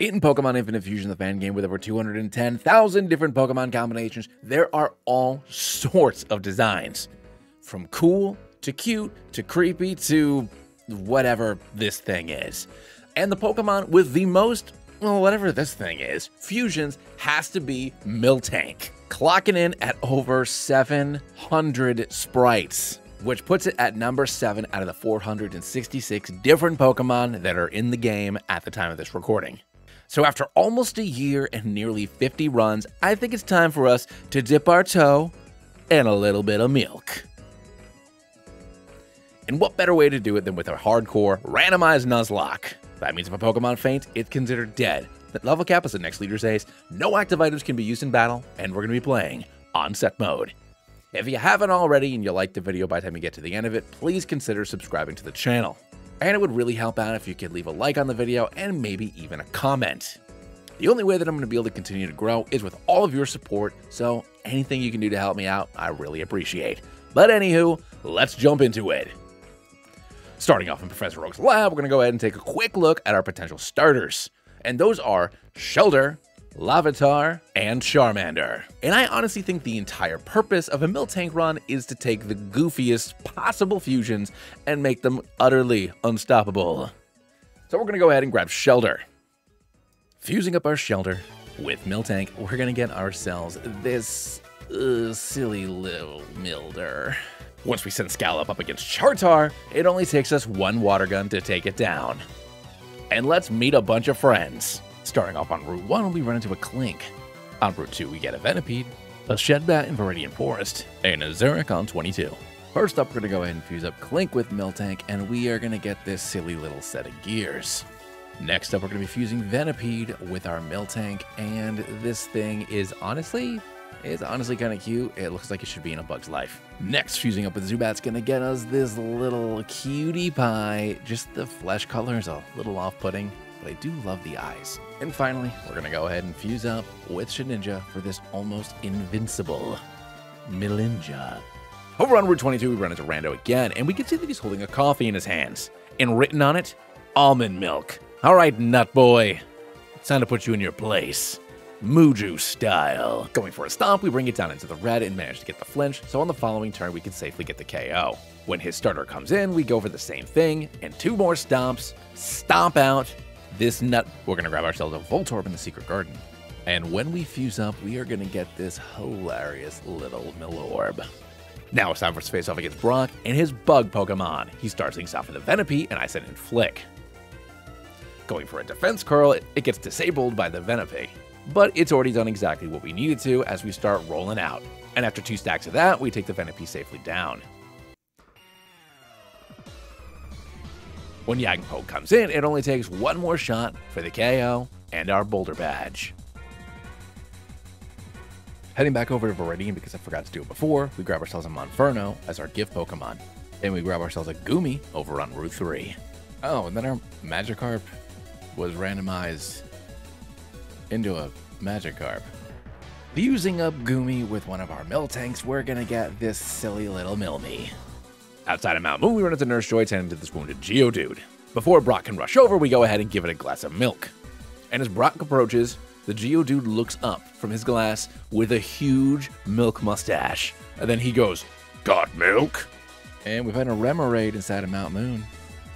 In Pokemon Infinite Fusion, the fan game with over 210,000 different Pokemon combinations, there are all sorts of designs. From cool to cute to creepy to whatever this thing is. And the Pokemon with the most, well, whatever this thing is, fusions has to be Miltank, clocking in at over 700 sprites which puts it at number 7 out of the 466 different Pokemon that are in the game at the time of this recording. So after almost a year and nearly 50 runs, I think it's time for us to dip our toe in a little bit of milk. And what better way to do it than with a hardcore, randomized Nuzlocke? That means if a Pokemon faints, it's considered dead. The level cap, is the next leader's says, no active items can be used in battle, and we're going to be playing on set mode. If you haven't already and you liked the video by the time you get to the end of it, please consider subscribing to the channel. And it would really help out if you could leave a like on the video and maybe even a comment. The only way that I'm going to be able to continue to grow is with all of your support, so anything you can do to help me out, I really appreciate. But anywho, let's jump into it. Starting off in Professor Oak's lab, we're going to go ahead and take a quick look at our potential starters. And those are Shellder, Larvitar, and Charmander. And I honestly think the entire purpose of a Miltank run is to take the goofiest possible fusions and make them utterly unstoppable. So we're to go ahead and grab Shellder. Fusing up our Shellder with Miltank, we're to get ourselves this uh, silly little Milder. Once we send Scallop up against Chartar, it only takes us one water gun to take it down. And let's meet a bunch of friends. Starting off on Route 1, we run into a Klink. On Route 2, we get a Venipede, a Shedbat in Viridian Forest, and a Zurich on 22. First up, we're going to go ahead and fuse up Klink with Miltank, and we are going to get this silly little set of gears. Next up, we're going to be fusing Venipede with our Miltank, and this thing is honestly, it's honestly kind of cute. It looks like it should be in a bug's life. Next, fusing up with Zubat's going to get us this little cutie pie. Just the flesh color is a little off-putting, but I do love the eyes. And finally, we're to go ahead and fuse up with Shedinja for this almost invincible Milinja. Over on Route 22, we run into Rando again, and we can see that he's holding a coffee in his hands. And written on it, almond milk. All right, nut boy. It's time to put you in your place. Muju style. Going for a stomp, we bring it down into the red and manage to get the flinch, so on the following turn we can safely get the KO. When his starter comes in, we go for the same thing, and two more stomps, stomp out, this nut, we're going to grab ourselves a Voltorb in the Secret Garden. And when we fuse up, we are going to get this hilarious little Milorb. Now it's time for us to face off against Brock and his bug Pokemon. He starts things off with a Venipede, and I send in Flick. Going for a defense curl, it gets disabled by the Venipede. But it's already done exactly what we needed to as we start rolling out. And after two stacks of that, we take the Venipede safely down. When Yagmoke comes in, it only takes one more shot for the KO and our Boulder Badge. Heading back over to Viridian because I forgot to do it before, we grab ourselves a Monferno as our gift Pokemon. Then we grab ourselves a Goomy over on Route 3. Oh, and then our Magikarp was randomized into a Magikarp. Fusing up Goomy with one of our Miltanks, we're gonna get this silly little Milmy. Outside of Mount Moon, we run into Nurse Joy tending to this wounded Geodude. Before Brock can rush over, we go ahead and give it a glass of milk. And as Brock approaches, the Geodude looks up from his glass with a huge milk mustache. And then he goes, Got milk? And we've had a Remoraid inside of Mount Moon.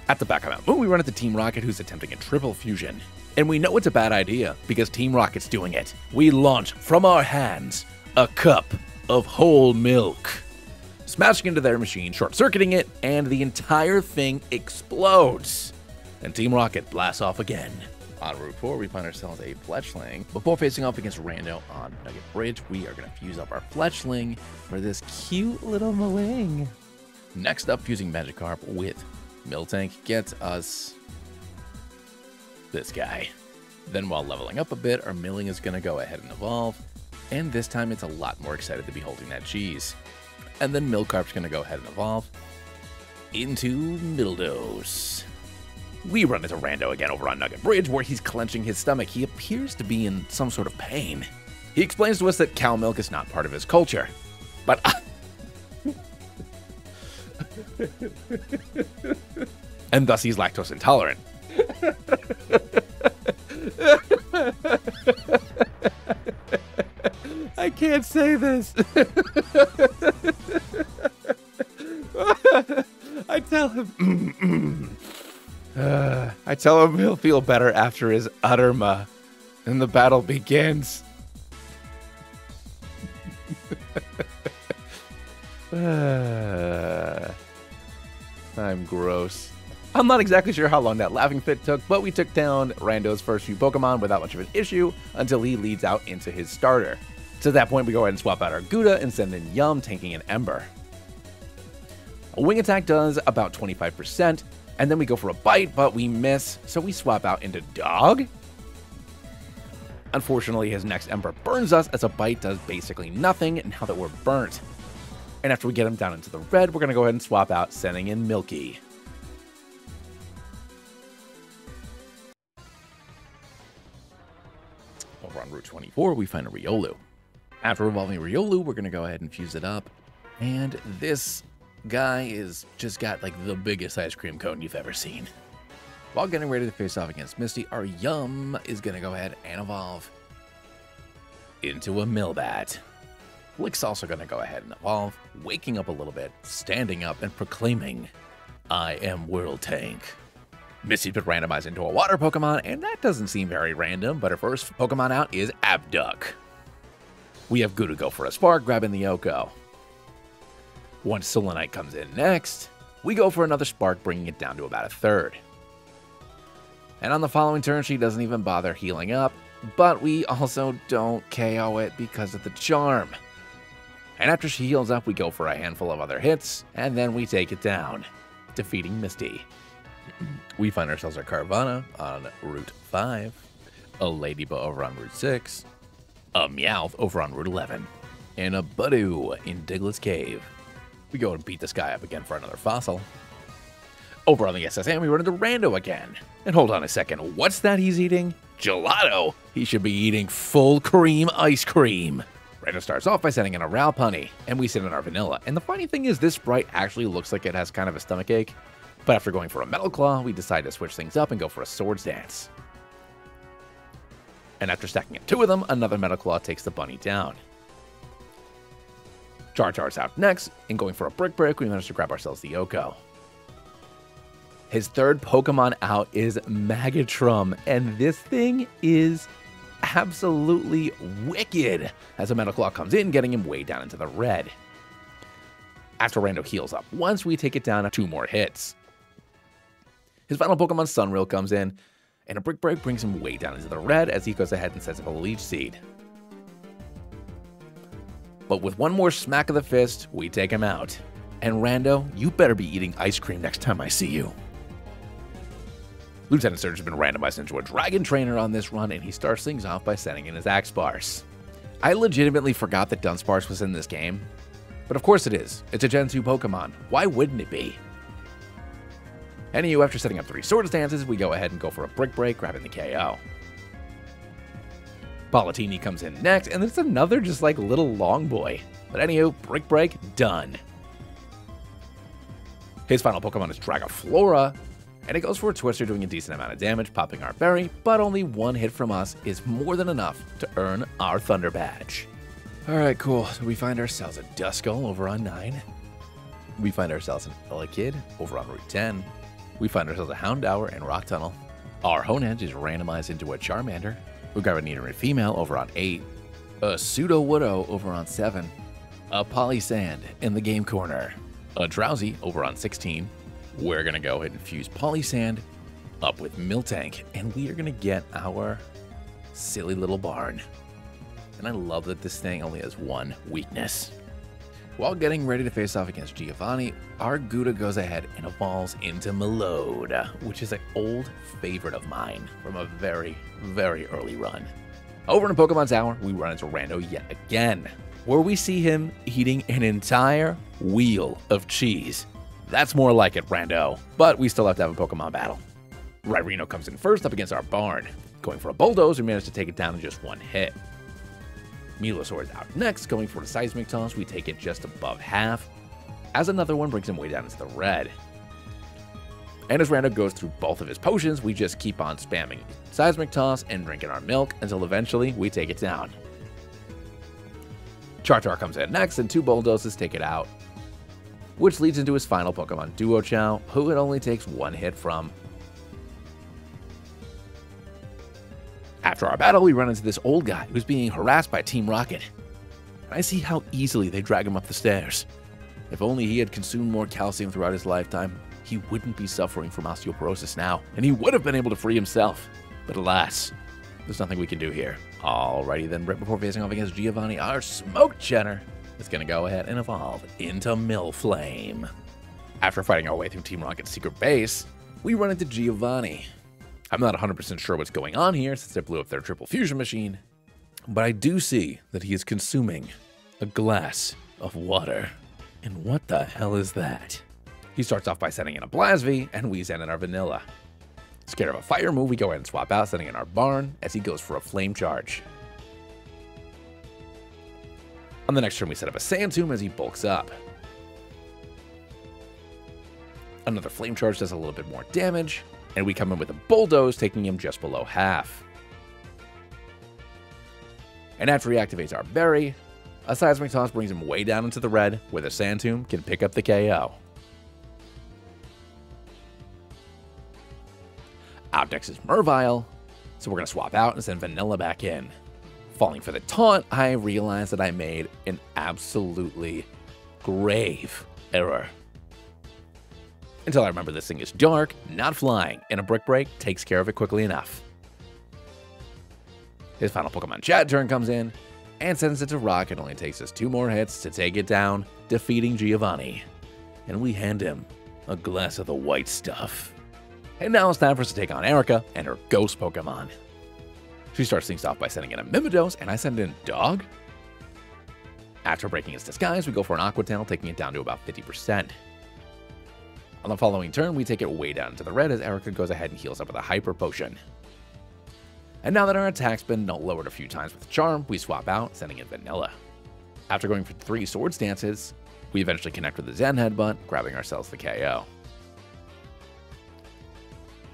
At the back of Mount Moon, we run into Team Rocket, who's attempting a triple fusion. And we know it's a bad idea because Team Rocket's doing it. We launch from our hands a cup of whole milk smashing into their machine, short circuiting it, and the entire thing explodes. And Team Rocket blasts off again. On Route 4, we find ourselves a Fletchling. Before facing off against Rando on Nugget Bridge, we are going to fuse up our Fletchling for this cute little Maling. Next up, fusing Magikarp with Miltank gets us this guy. Then while leveling up a bit, our Milling is going to go ahead and evolve, and this time it's a lot more excited to be holding that cheese and then Milcarp's going to go ahead and evolve into Mildos. We run into Rando again over on Nugget Bridge, where he's clenching his stomach. He appears to be in some sort of pain. He explains to us that cow milk is not part of his culture, but. And thus he's lactose intolerant. I can't say this. I tell him. uh, I tell him he'll feel better after his Utterma, and the battle begins. uh, I'm gross. I'm not exactly sure how long that laughing fit took, but we took down Rando's first few Pokemon without much of an issue until he leads out into his starter. To that point, we go ahead and swap out our Gouda and send in Yum, tanking an Ember. A wing attack does about 25%, and then we go for a bite, but we miss, so we swap out into Dog. Unfortunately, his next Ember burns us as a bite does basically nothing now that we're burnt. And after we get him down into the red, we're going to go ahead and swap out, sending in Milky. Over on Route 24, we find a Riolu. After evolving Riolu, we're going to go ahead and fuse it up. And this guy is just got like the biggest ice cream cone you've ever seen. While getting ready to face off against Misty, our Yum is going to go ahead and evolve into a Milbat. Lick's also going to go ahead and evolve, waking up a little bit, standing up, and proclaiming, I am World Tank. Misty's been randomized into a water Pokemon, and that doesn't seem very random, but her first Pokemon out is Abduck. We have Gouda go for a Spark, grabbing the Oko. Once Selenite comes in next, we go for another Spark, bringing it down to about a third. And on the following turn, she doesn't even bother healing up, but we also don't KO it because of the Charm. And after she heals up, we go for a handful of other hits, and then we take it down, defeating Misty. we find ourselves a Carvanha on Route 5, a Ledyba over on Route 6, a Meowth over on Route 11, and a Budew in Diglett's Cave. We go and beat this guy up again for another fossil. Over on the S.S. Anne, we run into Rando again. And hold on a second, what's that he's eating? Gelato! He should be eating full cream ice cream. Rando starts off by sending in a Ralpunny, and we send in our Vanilla. And the funny thing is, this sprite actually looks like it has kind of a stomach ache. But after going for a Metal Claw, we decide to switch things up and go for a Swords Dance. And after stacking up two of them, another Metal Claw takes the bunny down. Jar Jar's out next, and going for a Brick Break, we manage to grab ourselves the Yoko. His third Pokemon out is Magatrum, and this thing is absolutely wicked as a Metal Claw comes in, getting him way down into the red. After Rando heals up once, we take it down two more hits. His final Pokemon Sunrail comes in, and a Brick Break brings him way down into the red as he goes ahead and sets up a Leech Seed. But with one more smack of the fist, we take him out. And Rando, you better be eating ice cream next time I see you. Lieutenant Surge has been randomized into a Dragon Trainer on this run, and he starts things off by sending in his Axparse. I legitimately forgot that Dunsparce was in this game. But of course it is. It's a Gen 2 Pokemon. Why wouldn't it be? Anywho, after setting up three Swords Dances, we go ahead and go for a Brick Break, grabbing the KO. Palatini comes in next, and it's another just like little long boy. But anywho, Brick Break, done. His final Pokemon is Dragaflora, and it goes for a Twister doing a decent amount of damage, popping our berry, but only one hit from us is more than enough to earn our Thunder Badge. Alright, cool. So we find ourselves a Duskull over on 9. We find ourselves an Elekid over on Route 10. We find ourselves a Houndour and Rock Tunnel. Our Honedge is randomized into a Charmander. We got a Nidoran female over on 8. A Pseudo Widow over on 7. A Palossand in the game corner. A Drowzee over on 16. We're going to go ahead and fuse Palossand up with Miltank, and we are going to get our silly little barn. And I love that this thing only has one weakness. While getting ready to face off against Giovanni, our Gouda goes ahead and evolves into Melode, which is an old favorite of mine from a very, very early run. Over in Pokemon Tower, we run into Rando yet again, where we see him eating an entire wheel of cheese. That's more like it, Rando, but we still have to have a Pokemon battle. Rhyreno comes in first up against our Barn. Going for a Bulldoze, we manage to take it down in just one hit. Milosaur is out next, going for the Seismic Toss. We take it just above half, as another one brings him way down into the red. And as Rando goes through both of his potions, we just keep on spamming Seismic Toss and drinking our milk until eventually we take it down. Chartar comes in next, and two Bulldozes take it out, which leads into his final Pokemon, Duochow, who it only takes one hit from. After our battle, we run into this old guy who's being harassed by Team Rocket. I see how easily they drag him up the stairs. If only he had consumed more calcium throughout his lifetime, he wouldn't be suffering from osteoporosis now, and he would have been able to free himself. But alas, there's nothing we can do here. Alrighty then, right before facing off against Giovanni, our Smoke Cheddar is going to go ahead and evolve into Millflame. After fighting our way through Team Rocket's secret base, we run into Giovanni. I'm not 100% sure what's going on here since they blew up their triple fusion machine, but I do see that he is consuming a glass of water. And what the hell is that? He starts off by sending in a Blasby, and we send in our Vanilla. Scared of a fire move, we go ahead and swap out, sending in our Barn as he goes for a Flame Charge. On the next turn, we set up a Sand Tomb as he bulks up. Another Flame Charge does a little bit more damage, and we come in with a Bulldoze, taking him just below half. And after he activates our Berry, a Seismic Toss brings him way down into the red, where the Sand Tomb can pick up the KO. Out next is Mervile, so we're going to swap out and send Vanilla back in. Falling for the taunt, I realize that I made an absolutely grave error. Until I remember this thing is dark, not flying, and a Brick Break takes care of it quickly enough. His final Pokemon Chat turn comes in, and sends it to Rock. It only takes us two more hits to take it down, defeating Giovanni. And we hand him a glass of the white stuff. And now it's time for us to take on Erika and her ghost Pokemon. She starts things off by sending in a Mimidos, and I send in Dog. After breaking its disguise, we go for an Aqua Tail, taking it down to about 50%. On the following turn, we take it way down to the red as Erika goes ahead and heals up with a Hyper Potion. And now that our attack's been lowered a few times with Charm, we swap out, sending in Vanilla. After going for three swords dances, we eventually connect with the Zen Headbutt, grabbing ourselves the KO.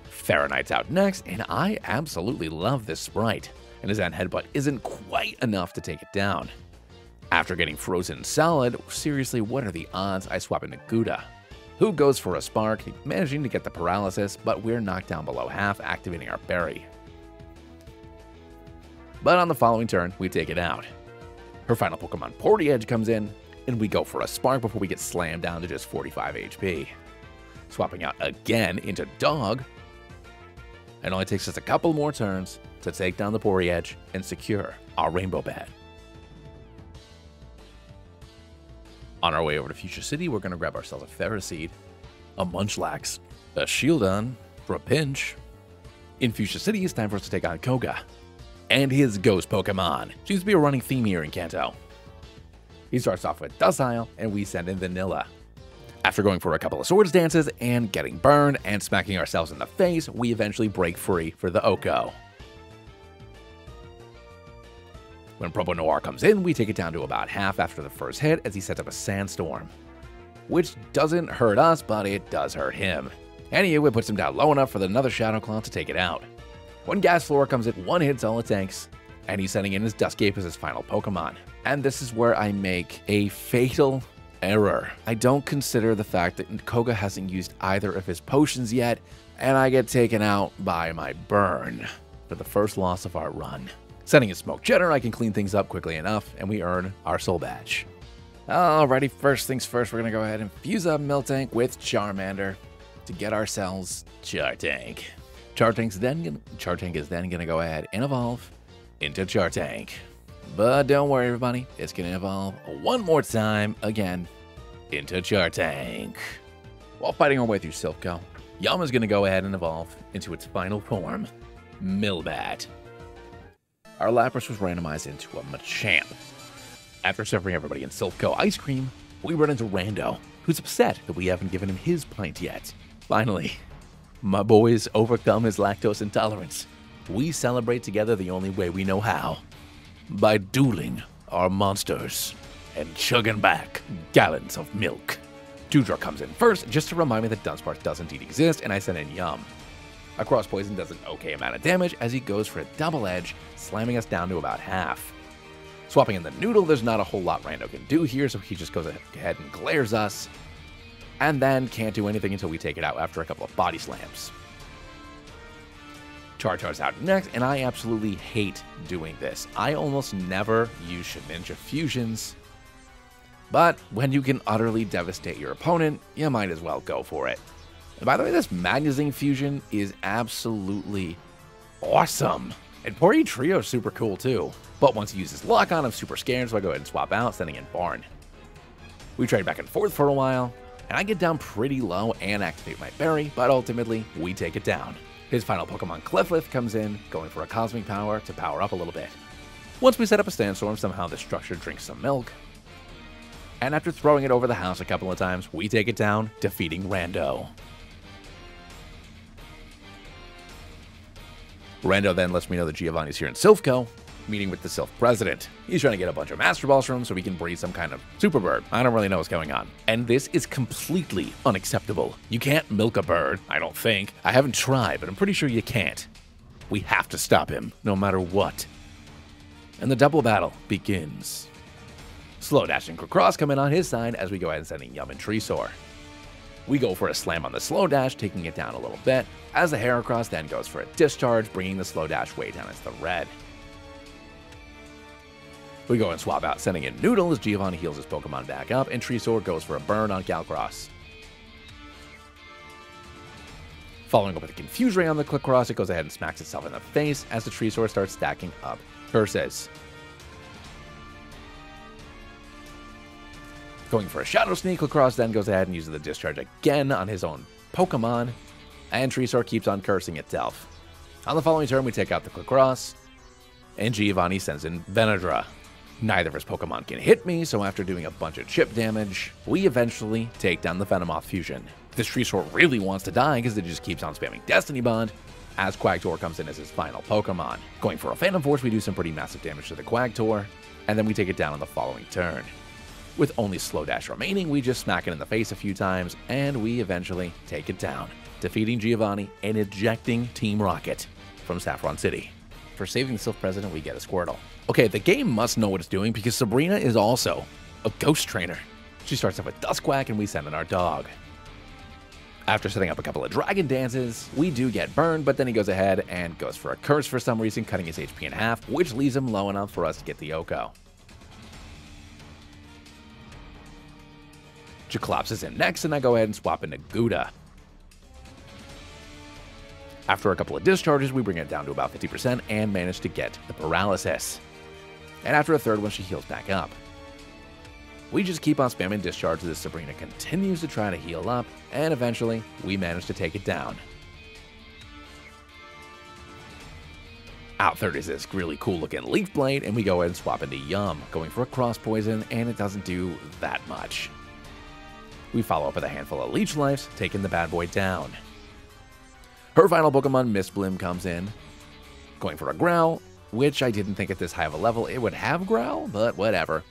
Fahrenheit's out next, and I absolutely love this sprite, and his Zen Headbutt isn't quite enough to take it down. After getting frozen solid, seriously, what are the odds I swap into Gouda? Who goes for a spark, managing to get the paralysis, but we're knocked down below half, activating our berry. But on the following turn, we take it out. Her final Pokemon Edge comes in, and we go for a spark before we get slammed down to just 45 HP. Swapping out again into Dog, it only takes us a couple more turns to take down the Edge and secure our Rainbow Badge. On our way over to Fuchsia City, we're going to grab ourselves a Ferroseed, a Munchlax, a Shieldon for a pinch. In Fuchsia City, it's time for us to take on Koga and his ghost Pokemon. Seems to be a running theme here in Kanto. He starts off with Docile, and we send in Vanilla. After going for a couple of swords dances and getting burned and smacking ourselves in the face, we eventually break free for the Oko. When Probo Noir comes in, we take it down to about half after the first hit as he sets up a sandstorm. Which doesn't hurt us, but it does hurt him. Anyway, it puts him down low enough for the another Shadow Claw to take it out. When Gastly comes in, one hit's all it tanks, and he's sending in his Duskhape as his final Pokemon. And this is where I make a fatal error. I don't consider the fact that Koga hasn't used either of his potions yet, and I get taken out by my burn for the first loss of our run. Sending in Smoke Cheddar, I can clean things up quickly enough, and we earn our Soul Badge. Alrighty, first things first, we're gonna go ahead and fuse up Miltank with Charmander to get ourselves Chartank. Chartank's then Chartank is then gonna go ahead and evolve into Chartank. But don't worry, everybody, it's gonna evolve one more time again into Chartank. While fighting our way through Silph Co, Yama's gonna go ahead and evolve into its final form, Milbat. Our Lapras was randomized into a Machamp. After serving everybody in Silph Co ice cream, we run into Rando, who's upset that we haven't given him his pint yet. Finally, my boys overcome his lactose intolerance. We celebrate together the only way we know how by dueling our monsters and chugging back gallons of milk. Dewdra comes in first just to remind me that Dunsparce does indeed exist, and I send in Yum. A cross poison does an okay amount of damage as he goes for a double edge, slamming us down to about half. Swapping in the noodle, there's not a whole lot Rando can do here, so he just goes ahead and glares us, and then can't do anything until we take it out after a couple of body slams. Char's out next, and I absolutely hate doing this. I almost never use Shedinja fusions, but when you can utterly devastate your opponent, you might as well go for it. And by the way, this Magnezine fusion is absolutely awesome. And Pori Trio is super cool too. But once he uses Lock on, I'm super scared, so I go ahead and swap out, sending in Barn. We trade back and forth for a while, and I get down pretty low and activate my berry, but ultimately, we take it down. His final Pokemon Clifflith comes in, going for a Cosmic Power to power up a little bit. Once we set up a Sandstorm, somehow the structure drinks some milk, and after throwing it over the house a couple of times, we take it down, defeating Rando. Rando then lets me know that Giovanni's here in Silph Co, meeting with the Silph president. He's trying to get a bunch of Master Balls from him so we can breed some kind of super bird. I don't really know what's going on. And this is completely unacceptable. You can't milk a bird, I don't think. I haven't tried, but I'm pretty sure you can't. We have to stop him, no matter what. And the double battle begins. Slow Dash and Cross come in on his side as we go ahead and send in Yum and Treesor. We go for a slam on the slow dash, taking it down a little bit, as the Heracross then goes for a discharge, bringing the slow dash way down into the red. We go and swap out, sending in Noodle as Giovanni heals his Pokemon back up, and Treesor goes for a burn on Galcross. Following up with a Confuse Ray on the Clickross, it goes ahead and smacks itself in the face as the Treesor starts stacking up curses. Going for a Shadow Sneak, Lacrosse then goes ahead and uses the Discharge again on his own Pokemon, and Treesor keeps on cursing itself. On the following turn, we take out the Clickross, and Giovanni sends in Venedra. Neither of his Pokemon can hit me, so after doing a bunch of chip damage, we eventually take down the Venomoth fusion. This Treesor really wants to die because it just keeps on spamming Destiny Bond, as Quagsire comes in as his final Pokemon. Going for a Phantom Force, we do some pretty massive damage to the Quagsire, and then we take it down on the following turn. With only Slow Dash remaining, we just smack it in the face a few times, and we eventually take it down, defeating Giovanni and ejecting Team Rocket from Saffron City. For saving the Silph President, we get a Squirtle. Okay, the game must know what it's doing because Sabrina is also a ghost trainer. She starts off with Duskquack and we send in our dog. After setting up a couple of dragon dances, we do get burned, but then he goes ahead and goes for a curse for some reason, cutting his HP in half, which leaves him low enough for us to get the OHKO. Jaclops is in next, and I go ahead and swap into Gouda. After a couple of discharges, we bring it down to about 50% and manage to get the paralysis. And after a third one, she heals back up. We just keep on spamming discharges as Sabrina continues to try to heal up, and eventually, we manage to take it down. Out third is this really cool looking Leaf Blade, and we go ahead and swap into Yum, going for a cross poison, and it doesn't do that much. We follow up with a handful of Leech Lives, taking the bad boy down. Her final Pokemon, Miss Mistblim, comes in, going for a Growl, which I didn't think at this high of a level it would have Growl, but whatever.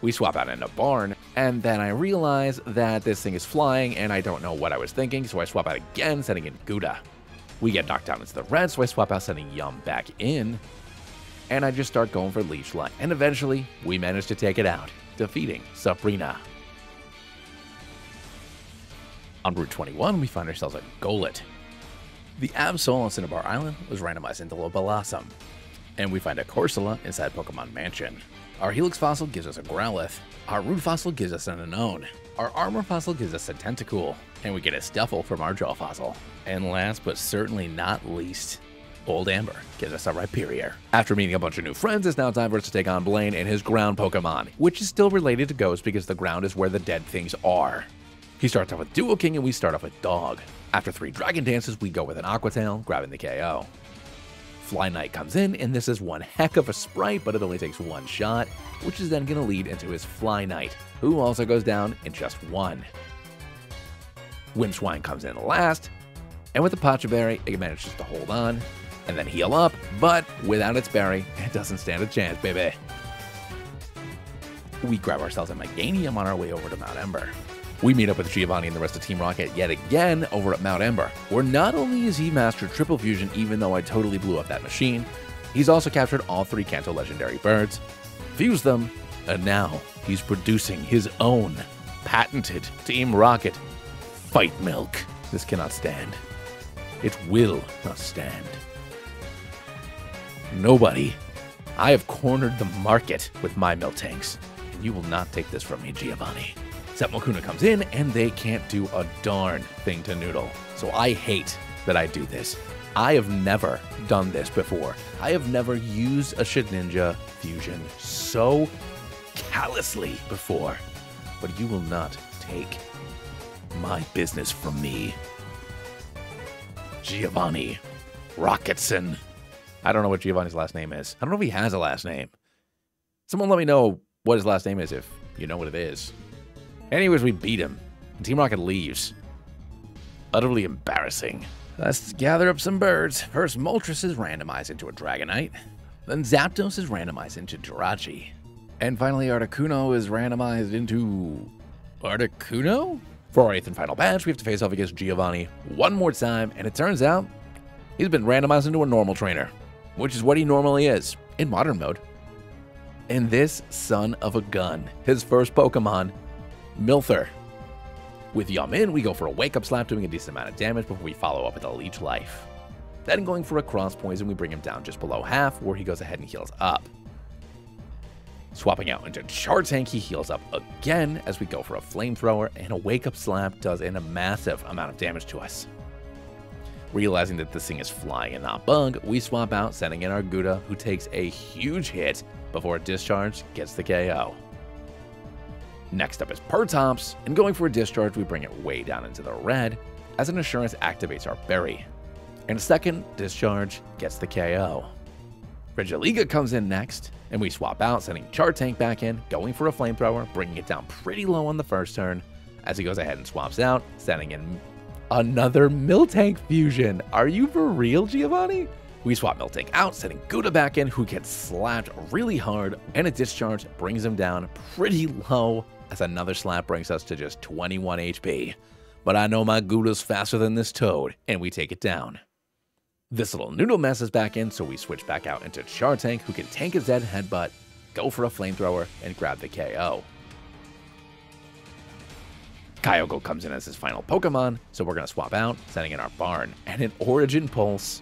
We swap out into Barn, and then I realize that this thing is flying and I don't know what I was thinking, so I swap out again, sending in Gouda. We get knocked down into the red, so I swap out sending Yum back in, and I just start going for Leech Life, and eventually we manage to take it out, defeating Sabrina. On Route 21, we find ourselves at Golett. The Absol on Cinnabar Island was randomized into Lobalossom, and we find a Corsola inside Pokemon Mansion. Our Helix fossil gives us a Growlithe, our Root fossil gives us an Unknown, our Armor fossil gives us a Tentacool, and we get a Stufful from our Jaw fossil. And last but certainly not least, Old Amber gives us a Rhyperior. After meeting a bunch of new friends, it's now time for us to take on Blaine and his ground Pokemon, which is still related to ghosts because the ground is where the dead things are. He starts off with Duo King and we start off with Dog. After three Dragon Dances, we go with an Aqua Tail, grabbing the KO. Fly Knight comes in, and this is one heck of a sprite, but it only takes one shot, which is then going to lead into his Fly Knight, who also goes down in just one. Windswine comes in last, and with the Pacha Berry, it manages to hold on, and then heal up, but without its berry, it doesn't stand a chance, baby. We grab ourselves a Meganium on our way over to Mount Ember. We meet up with Giovanni and the rest of Team Rocket yet again over at Mount Ember, where not only is he mastered Triple Fusion even though I totally blew up that machine, he's also captured all three Kanto legendary birds, fused them, and now he's producing his own patented Team Rocket Fight Milk. This cannot stand. It will not stand. Nobody. I have cornered the market with my Miltanks, and you will not take this from me, Giovanni. Sepmokuna comes in, and they can't do a darn thing to Noodle. So I hate that I do this. I have never done this before. I have never used a Shedinja fusion so callously before. But you will not take my business from me. Giovanni Rocketson. I don't know what Giovanni's last name is. I don't know if he has a last name. Someone let me know what his last name is if you know what it is. Anyways, we beat him. Team Rocket leaves. Utterly embarrassing. Let's gather up some birds. First, Moltres is randomized into a Dragonite. Then Zapdos is randomized into Jirachi. And finally, Articuno is randomized into... Articuno? For our eighth and final match, we have to face off against Giovanni one more time, and it turns out he's been randomized into a normal trainer, which is what he normally is in modern mode. And this son of a gun, his first Pokemon, Milther. With Yamin, we go for a Wake Up Slap, doing a decent amount of damage before we follow up with a Leech Life. Then going for a Cross Poison, we bring him down just below half, where he goes ahead and heals up. Swapping out into Charge Tank, he heals up again as we go for a Flamethrower, and a Wake Up Slap does in a massive amount of damage to us. Realizing that this thing is flying and not bug, we swap out, sending in our Gouda, who takes a huge hit before Discharge gets the KO. Next up is Pertops, and going for a discharge, we bring it way down into the red, as an assurance activates our berry. And second discharge gets the KO. Regigigas comes in next, and we swap out, sending Char Tank back in, going for a flamethrower, bringing it down pretty low on the first turn, as he goes ahead and swaps out, sending in another Miltank fusion. Are you for real, Giovanni? We swap Miltank out, sending Gouda back in, who gets slapped really hard, and a discharge brings him down pretty low as another slap brings us to just 21 HP. But I know my Gouda's faster than this Toad, and we take it down. This little noodle mess is back in, so we switch back out into Char Tank, who can tank a Zen Headbutt, go for a Flamethrower, and grab the KO. Kyogre comes in as his final Pokemon, so we're going to swap out, sending in our Barn, and an Origin Pulse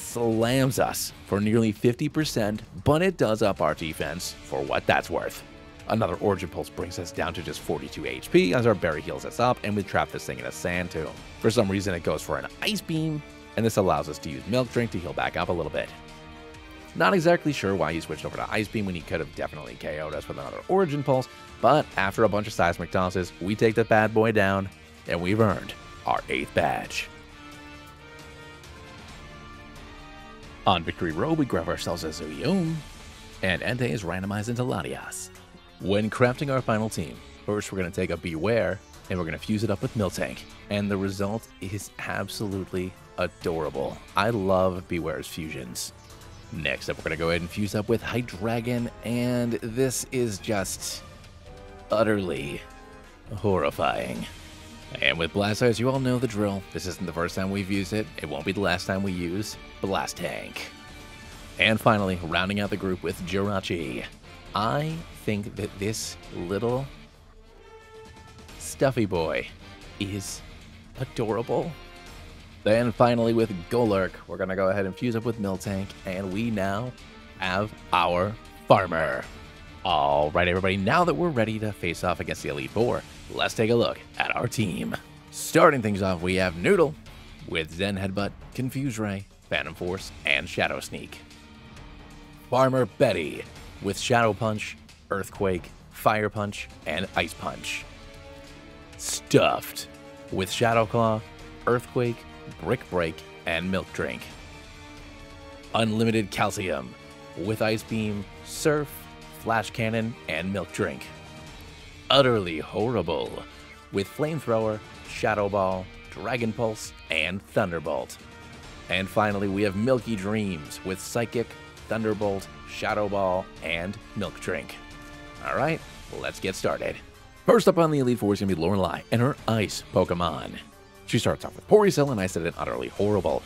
slams us for nearly 50%, but it does up our defense for what that's worth. Another Origin Pulse brings us down to just 42 HP as our Berry heals us up and we trap this thing in a Sand Tomb. For some reason it goes for an Ice Beam, and this allows us to use Milk Drink to heal back up a little bit. Not exactly sure why he switched over to Ice Beam when he could have definitely KO'd us with another Origin Pulse, but after a bunch of Seismic tosses, we take the bad boy down, and we've earned our 8th badge. On Victory Road, we grab ourselves a Zuyum, and Entei is randomized into Latias. When crafting our final team, first we're going to take a Bewear, and we're going to fuse it up with Miltank. And the result is absolutely adorable. I love Bewear's fusions. Next up, we're going to go ahead and fuse up with Hydreigon, and this is just utterly horrifying. And with Blastoise, you all know the drill. This isn't the first time we've used it. It won't be the last time we use Blast Tank. And finally, rounding out the group with Jirachi. I think that this little stuffy boy is adorable. Then finally with Golurk, we're to go ahead and fuse up with Miltank, and we now have our farmer. All right, everybody, now that we're ready to face off against the Elite Four, let's take a look at our team. Starting things off, we have Noodle with Zen Headbutt, Confuse Ray, Phantom Force, and Shadow Sneak. Farmer Betty with Shadow Punch, Earthquake, Fire Punch, and Ice Punch. Stuffed with Shadow Claw, Earthquake, Brick Break, and Milk Drink. Unlimited Calcium with Ice Beam, Surf, Flash Cannon, and Milk Drink. Utterly Horrible with Flamethrower, Shadow Ball, Dragon Pulse, and Thunderbolt. And finally, we have Milky Dreams with Psychic, Thunderbolt, Shadow Ball, and Milk Drink. All right, let's get started. First up on the Elite Four is going to be Lorelei and her Ice Pokemon. She starts off with Ponytail, and I said utterly horrible.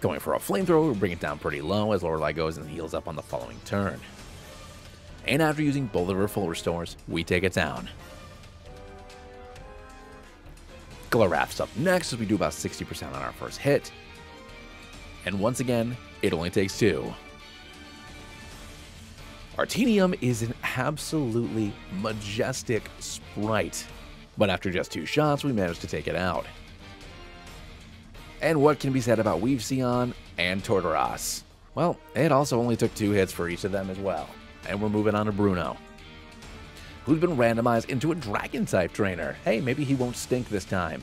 Going for a flamethrower, bring it down pretty low as Lorelei goes and heals up on the following turn. And after using both of her full restores, we take it down. Glarath's up next as we do about 60% on our first hit. And once again, it only takes two. Artenium is an absolutely majestic sprite, but after just two shots, we managed to take it out. And what can be said about Weavsion and Tortoras? Well, it also only took two hits for each of them as well. And we're moving on to Bruno, who's been randomized into a Dragon-type trainer. Hey, maybe he won't stink this time.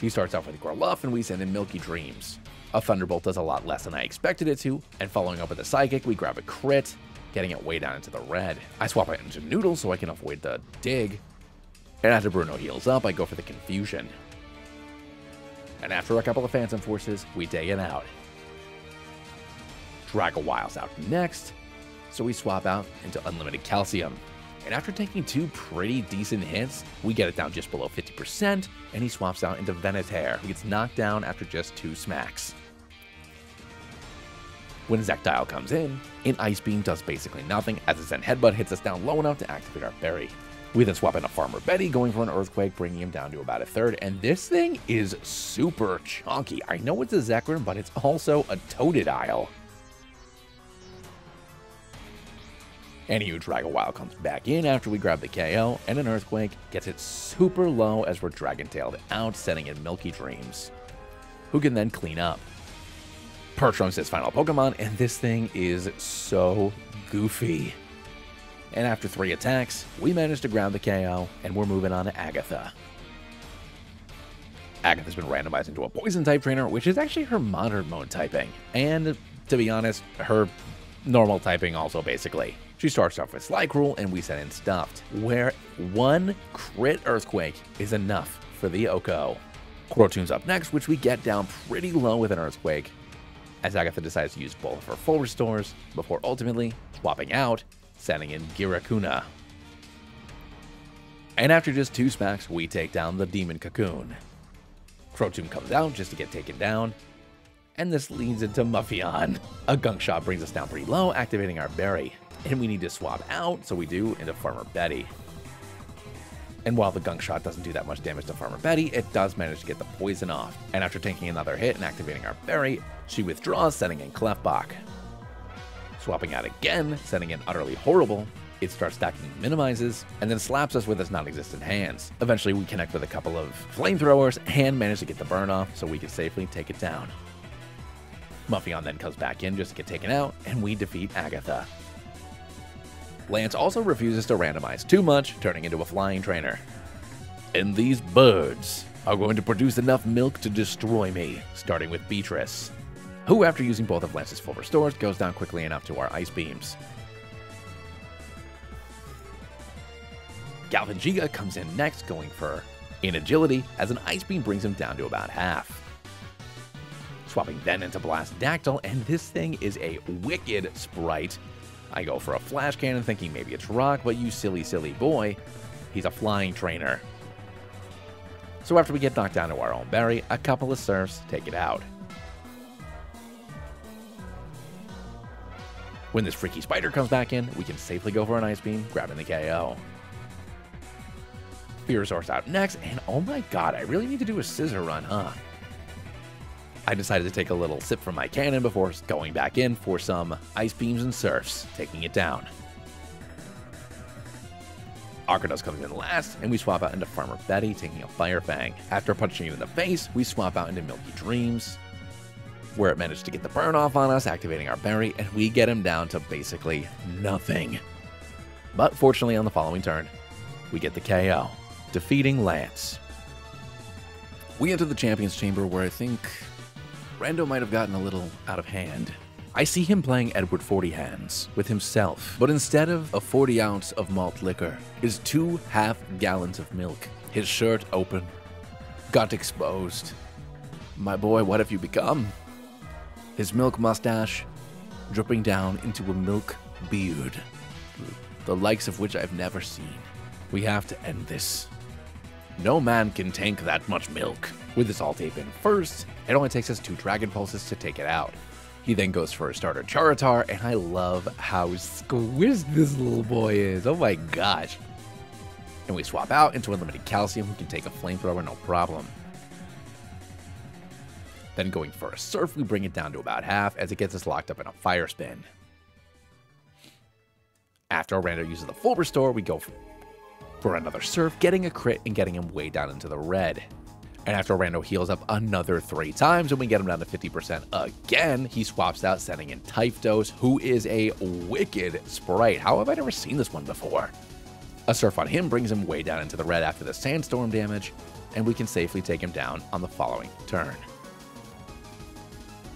He starts off with Gorluff, and we send in Milky Dreams. A Thunderbolt does a lot less than I expected it to, and following up with a Psychic, we grab a crit, getting it way down into the red. I swap it into Noodle so I can avoid the dig. And after Bruno heals up, I go for the Confusion. And after a couple of Phantom Forces, we take it out. Dragowile's out next, so we swap out into Unlimited Calcium. And after taking two pretty decent hits, we get it down just below 50%, and he swaps out into Venusaur, who gets knocked down after just two smacks. When Sceptile comes in, an Ice Beam does basically nothing as his Zen Headbutt hits us down low enough to activate our Berry. We then swap in a Farmer Betty, going for an Earthquake, bringing him down to about a third, and this thing is super chunky. I know it's a Zekrom, but it's also a Totodile. And huge Wild comes back in after we grab the KO, and an Earthquake gets it super low as we're Dragon-tailed out, setting in Milky Dreams, who can then clean up. Pertrum's his final Pokemon, and this thing is so goofy. And after three attacks, we manage to grab the KO, and we're moving on to Agatha. Agatha's been randomized into a Poison type trainer, which is actually her modern mode typing. And to be honest, her normal typing also basically. She starts off with Slycruel, and we send in Stuffed, where one crit Earthquake is enough for the OHKO. Crotoon's up next, which we get down pretty low with an Earthquake, as Agatha decides to use both of her full restores before ultimately swapping out, sending in Girakuna. And after just two smacks, we take down the Demon Cocoon. Crotoon comes out just to get taken down, and this leads into Muffion. A Gunk Shot brings us down pretty low, activating our Berry, and we need to swap out, so we do into Farmer Betty. And while the Gunk Shot doesn't do that much damage to Farmer Betty, it does manage to get the poison off. And after taking another hit and activating our Berry, she withdraws, sending in Klefbok. Swapping out again, sending in Utterly Horrible, it starts stacking minimizes, and then slaps us with its non-existent hands. Eventually, we connect with a couple of flamethrowers and manage to get the burn off so we can safely take it down. Muffion then comes back in just to get taken out, and we defeat Agatha. Lance also refuses to randomize too much, turning into a flying trainer. And these birds are going to produce enough milk to destroy me, starting with Beatrice, who, after using both of Lance's full restores, goes down quickly enough to our ice beams. Galvin Giga comes in next, going for in agility, as an ice beam brings him down to about half. Swapping then into Blast Dactyl, and this thing is a wicked sprite. I go for a flash cannon thinking maybe it's rock, but you silly, silly boy, he's a flying trainer. So after we get knocked down to our own berry, a couple of surfs take it out. When this freaky spider comes back in, we can safely go for an ice beam, grabbing the KO. Venusaur's out next, and oh my god, I really need to do a scissor run, huh? I decided to take a little sip from my cannon before going back in for some ice beams and surfs, taking it down. Arcados comes in last, and we swap out into Farmer Betty, taking a Fire Fang. After punching it in the face, we swap out into Milky Dreams, where it managed to get the burn off on us, activating our berry, and we get him down to basically nothing. But fortunately, on the following turn, we get the KO, defeating Lance. We enter the Champion's Chamber where I think Rando might have gotten a little out of hand. I see him playing Edward 40 Hands with himself, but instead of a 40 ounce of malt liquor, is two half gallons of milk. His shirt open, Got exposed. My boy, what have you become? His milk mustache dripping down into a milk beard, the likes of which I've never seen. We have to end this. No man can tank that much milk. With this all tape in first, it only takes us two Dragon Pulses to take it out. He then goes for a starter Charizard, and I love how squished this little boy is. Oh my gosh. And we swap out into Unlimited Calcium, who can take a Flamethrower no problem. Then going for a Surf, we bring it down to about half as it gets us locked up in a Fire Spin. After Orlando uses the full restore, we go for another Surf, getting a crit and getting him way down into the red. And after Rando heals up another three times and we get him down to 50% again, he swaps out sending in Typhdos, who is a wicked sprite. How have I never seen this one before? A surf on him brings him way down into the red after the sandstorm damage, and we can safely take him down on the following turn.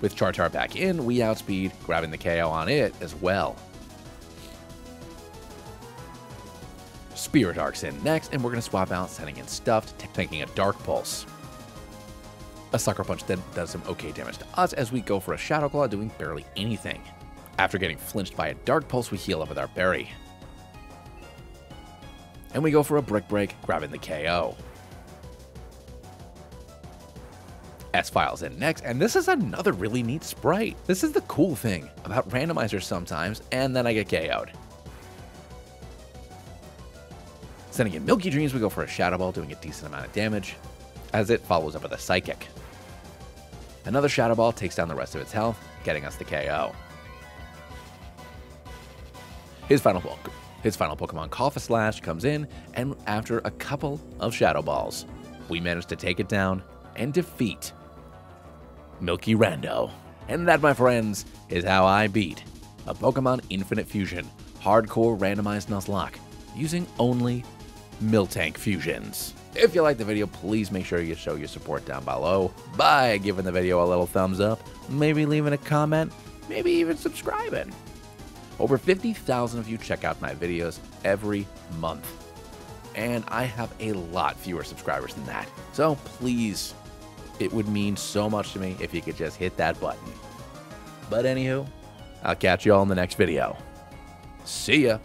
With Chartar back in, we outspeed, grabbing the KO on it as well. Spirit Arc's in next, and we're going to swap out, sending in Stuffed, taking a Dark Pulse. A Sucker Punch then does some okay damage to us as we go for a Shadow Claw doing barely anything. After getting flinched by a Dark Pulse, we heal up with our Berry. And we go for a Brick Break, grabbing the KO. S-Files in next, and this is another really neat sprite. This is the cool thing about randomizers sometimes, and then I get KO'd. Sending in Milky Dreams, we go for a Shadow Ball, doing a decent amount of damage, as it follows up with a Psychic. Another Shadow Ball takes down the rest of its health, getting us the KO. His final his final Pokemon Slash comes in, and after a couple of Shadow Balls, we manage to take it down and defeat Milky Rando. And that, my friends, is how I beat a Pokemon Infinite Fusion Hardcore Randomized Nuzlocke using only Miltank Fusions. If you liked the video, please make sure you show your support down below by giving the video a little thumbs up, maybe leaving a comment, maybe even subscribing. Over 50,000 of you check out my videos every month, and I have a lot fewer subscribers than that. So please, it would mean so much to me if you could just hit that button. But anywho, I'll catch you all in the next video. See ya!